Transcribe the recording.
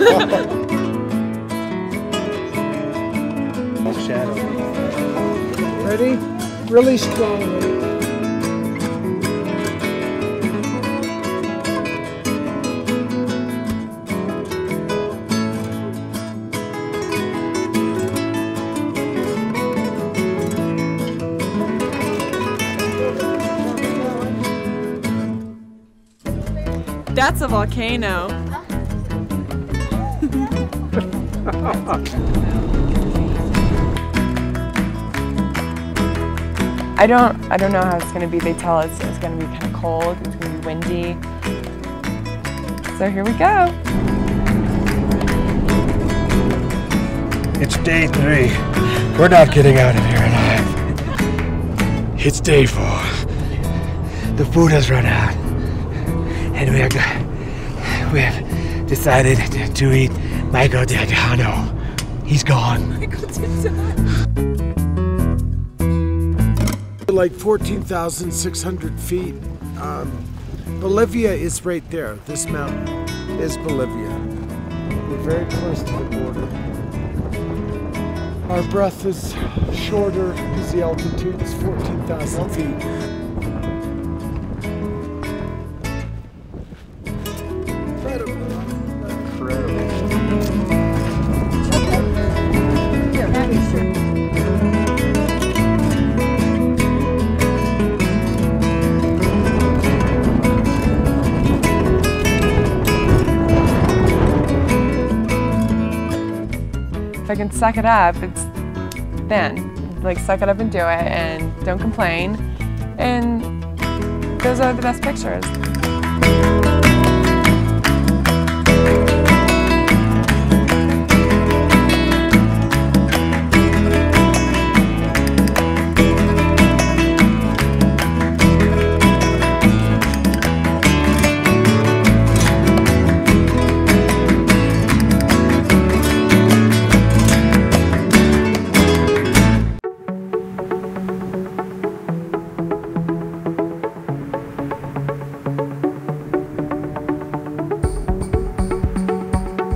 Shadow. Ready? Really strongly. That's a volcano. I don't I don't know how it's gonna be. They tell us it's gonna be kind of cold, it's gonna be windy. So here we go. It's day three. We're not getting out of here alive. It's day four. The food has run out. And we are we have decided to, to eat Michael D'Agano. He's gone. Like 14,600 feet. Um, Bolivia is right there. This mountain is Bolivia. We're very close to the border. Our breath is shorter because the altitude is 14,000 feet. If I can suck it up, it's then. Like suck it up and do it and don't complain. And those are the best pictures.